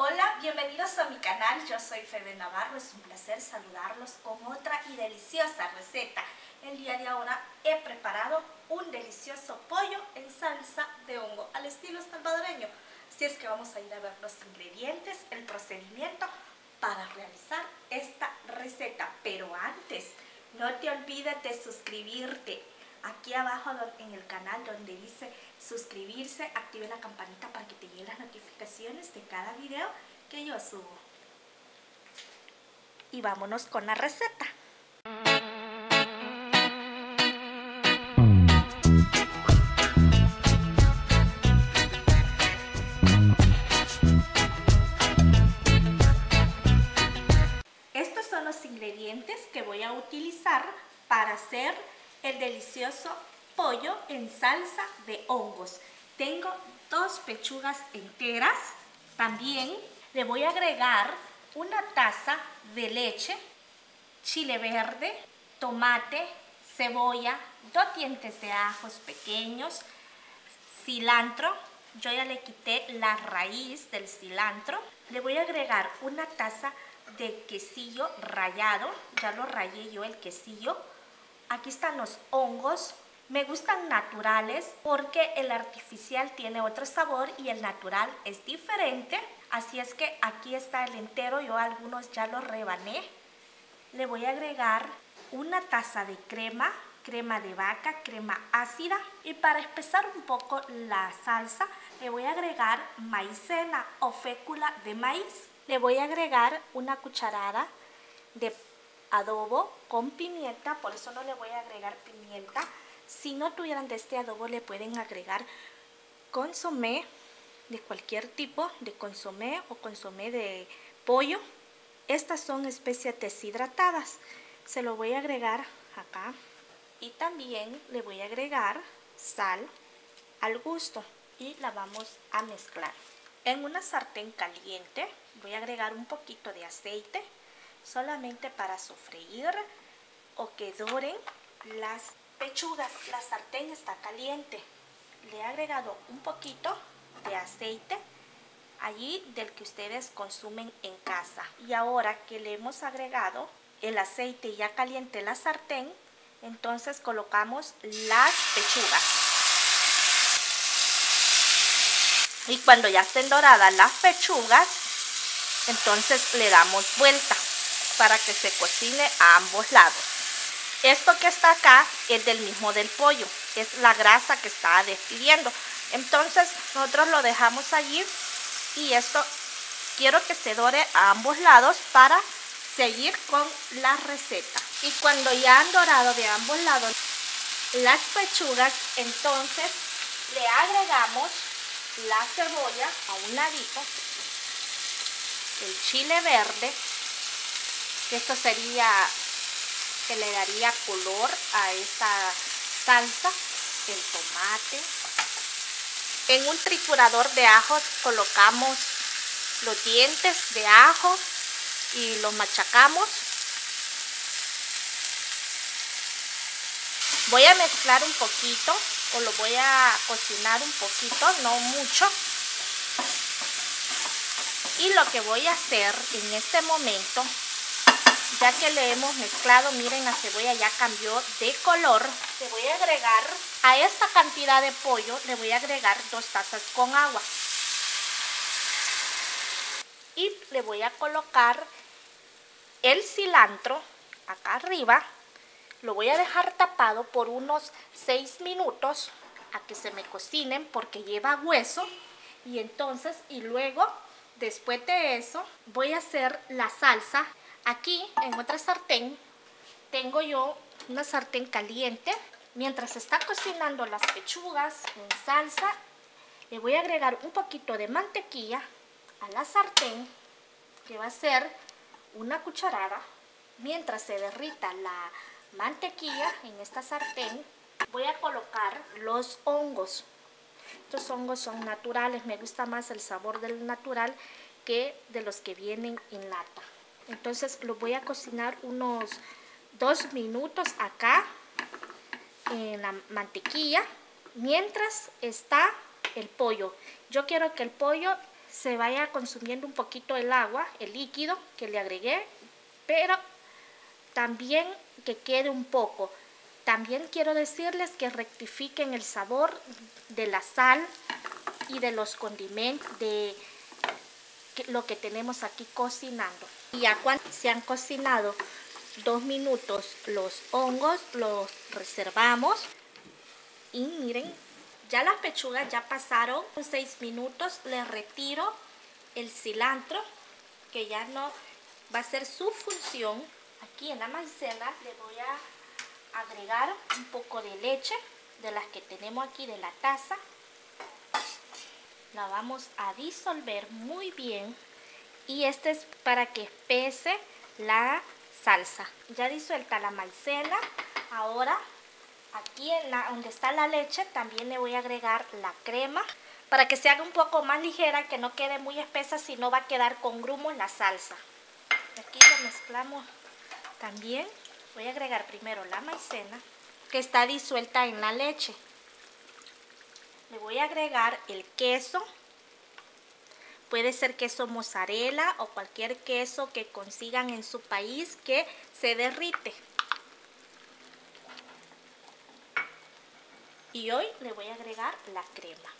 Hola, bienvenidos a mi canal, yo soy Febe Navarro, es un placer saludarlos con otra y deliciosa receta. El día de ahora he preparado un delicioso pollo en salsa de hongo al estilo salvadoreño. Así es que vamos a ir a ver los ingredientes, el procedimiento para realizar esta receta. Pero antes, no te olvides de suscribirte aquí abajo en el canal donde dice suscribirse, active la campanita para que te lleguen las notificaciones de cada video que yo subo. Y vámonos con la receta. Estos son los ingredientes que voy a utilizar para hacer el delicioso pollo en salsa de hongos. Tengo dos pechugas enteras. También le voy a agregar una taza de leche, chile verde, tomate, cebolla, dos dientes de ajos pequeños, cilantro. Yo ya le quité la raíz del cilantro. Le voy a agregar una taza de quesillo rallado. Ya lo rayé yo el quesillo Aquí están los hongos. Me gustan naturales porque el artificial tiene otro sabor y el natural es diferente. Así es que aquí está el entero, yo algunos ya los rebané. Le voy a agregar una taza de crema, crema de vaca, crema ácida. Y para espesar un poco la salsa, le voy a agregar maicena o fécula de maíz. Le voy a agregar una cucharada de adobo con pimienta, por eso no le voy a agregar pimienta. Si no tuvieran de este adobo le pueden agregar consomé de cualquier tipo, de consomé o consomé de pollo. Estas son especias deshidratadas. Se lo voy a agregar acá. Y también le voy a agregar sal al gusto y la vamos a mezclar. En una sartén caliente voy a agregar un poquito de aceite solamente para sofreír o que doren las pechugas. La sartén está caliente. Le he agregado un poquito de aceite allí del que ustedes consumen en casa. Y ahora que le hemos agregado el aceite ya caliente la sartén, entonces colocamos las pechugas. Y cuando ya estén doradas las pechugas, entonces le damos vuelta para que se cocine a ambos lados. Esto que está acá es del mismo del pollo, es la grasa que está despidiendo. Entonces nosotros lo dejamos allí y esto quiero que se dore a ambos lados para seguir con la receta. Y cuando ya han dorado de ambos lados las pechugas, entonces le agregamos la cebolla a un ladito, el chile verde esto sería que le daría color a esta salsa, el tomate. En un triturador de ajos colocamos los dientes de ajo y los machacamos. Voy a mezclar un poquito o lo voy a cocinar un poquito, no mucho. Y lo que voy a hacer en este momento ya que le hemos mezclado, miren la cebolla ya cambió de color. Le voy a agregar a esta cantidad de pollo, le voy a agregar dos tazas con agua. Y le voy a colocar el cilantro acá arriba. Lo voy a dejar tapado por unos 6 minutos a que se me cocinen porque lleva hueso. Y entonces, y luego, después de eso, voy a hacer la salsa Aquí, en otra sartén, tengo yo una sartén caliente. Mientras está cocinando las pechugas en salsa, le voy a agregar un poquito de mantequilla a la sartén, que va a ser una cucharada. Mientras se derrita la mantequilla en esta sartén, voy a colocar los hongos. Estos hongos son naturales, me gusta más el sabor del natural que de los que vienen en lata. Entonces lo voy a cocinar unos dos minutos acá en la mantequilla mientras está el pollo. Yo quiero que el pollo se vaya consumiendo un poquito el agua, el líquido que le agregué, pero también que quede un poco. También quiero decirles que rectifiquen el sabor de la sal y de los condimentos, de lo que tenemos aquí cocinando. Y ya cuando se han cocinado dos minutos los hongos, los reservamos. Y miren, ya las pechugas ya pasaron seis minutos. Les retiro el cilantro, que ya no va a ser su función. Aquí en la maicena le voy a agregar un poco de leche de las que tenemos aquí de la taza. La vamos a disolver muy bien y este es para que espese la salsa. Ya disuelta la maicena, ahora aquí en la, donde está la leche también le voy a agregar la crema para que se haga un poco más ligera, que no quede muy espesa, si no va a quedar con grumo en la salsa. Aquí lo mezclamos también. Voy a agregar primero la maicena que está disuelta en la leche. Le voy a agregar el queso Puede ser queso mozzarella o cualquier queso que consigan en su país que se derrite. Y hoy le voy a agregar la crema.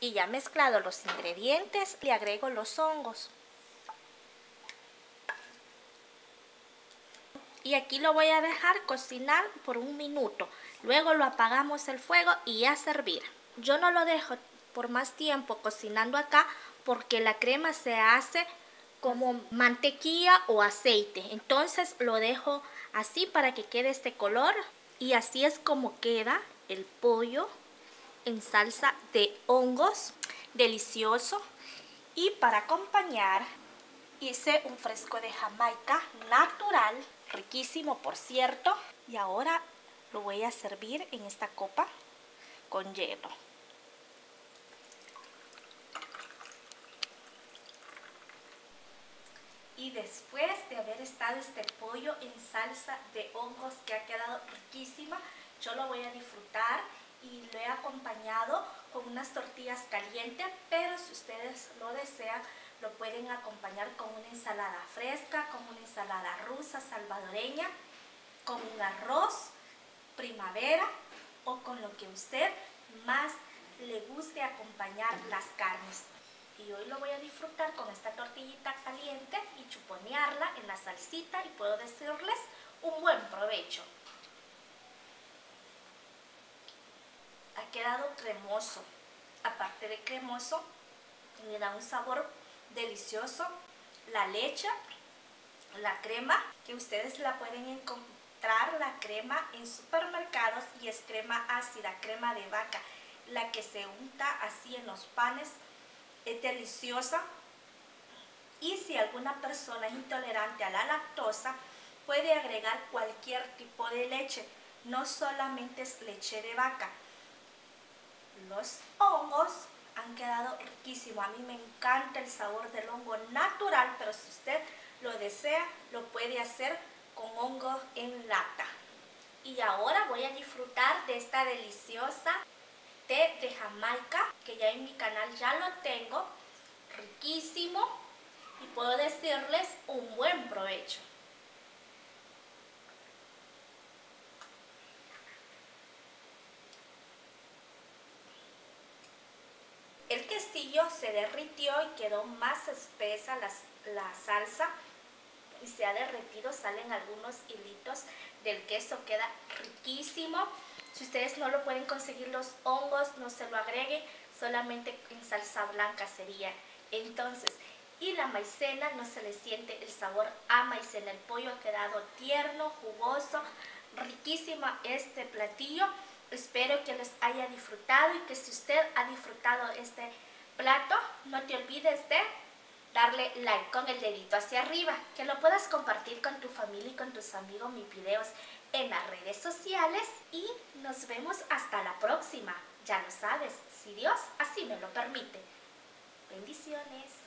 Y ya mezclado los ingredientes, le agrego los hongos. Y aquí lo voy a dejar cocinar por un minuto. Luego lo apagamos el fuego y a servir. Yo no lo dejo por más tiempo cocinando acá porque la crema se hace como mantequilla o aceite. Entonces lo dejo así para que quede este color y así es como queda el pollo en salsa de hongos. Delicioso. Y para acompañar hice un fresco de jamaica natural, riquísimo por cierto. Y ahora lo voy a servir en esta copa con hielo. Y después de haber estado este pollo en salsa de hongos que ha quedado riquísima, yo lo voy a disfrutar y lo he acompañado con unas tortillas calientes, pero si ustedes lo desean, lo pueden acompañar con una ensalada fresca, con una ensalada rusa salvadoreña, con un arroz primavera o con lo que usted más le guste acompañar las carnes. Y hoy lo voy a disfrutar con esta tortillita caliente y chuponearla en la salsita y puedo decirles un buen provecho. Ha quedado cremoso. Aparte de cremoso, le da un sabor delicioso la leche, la crema, que ustedes la pueden encontrar la crema en supermercados y es crema ácida, crema de vaca, la que se unta así en los panes, es deliciosa. Y si alguna persona es intolerante a la lactosa, puede agregar cualquier tipo de leche, no solamente es leche de vaca. Los hongos han quedado riquísimos. A mí me encanta el sabor del hongo natural, pero si usted lo desea, lo puede hacer con hongos en lata. Y ahora voy a disfrutar de esta deliciosa té de Jamaica, que ya en mi canal ya lo tengo, riquísimo y puedo decirles un buen provecho. El quesillo se derritió y quedó más espesa la, la salsa y se ha derretido, salen algunos hilitos del queso, queda riquísimo. Si ustedes no lo pueden conseguir los hongos, no se lo agreguen, solamente en salsa blanca sería. Entonces, y la maicena, no se le siente el sabor a maicena. El pollo ha quedado tierno, jugoso, riquísimo este platillo. Espero que les haya disfrutado y que si usted ha disfrutado este plato, no te olvides de darle like con el dedito hacia arriba, que lo puedas compartir con tu familia y con tus amigos mis videos en las redes sociales y nos vemos hasta la próxima. Ya lo sabes, si Dios así me lo permite. Bendiciones.